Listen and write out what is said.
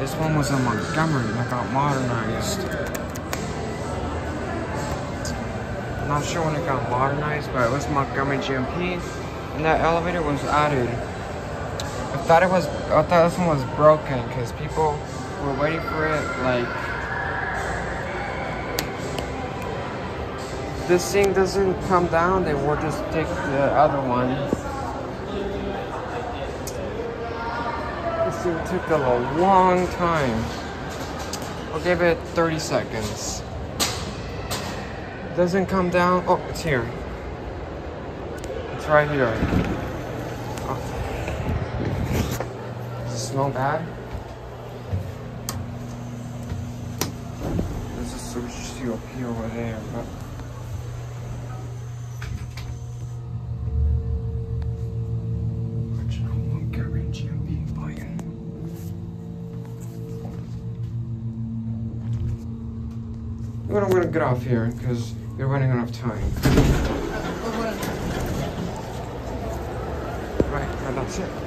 This one was in Montgomery and that got modernized. I'm Not sure when it got modernized, but it was Montgomery G&P, and that elevator was added. I thought it was, I thought this one was broken because people were waiting for it. Like this thing doesn't come down, they will just take the other one. Thing took a long time. I'll give it 30 seconds. Doesn't come down. Oh, it's here. It's right here. Oh. Does it smell bad? There's a switch here over there, but. But I'm gonna get off here because we're running out of time. Right, and that's it.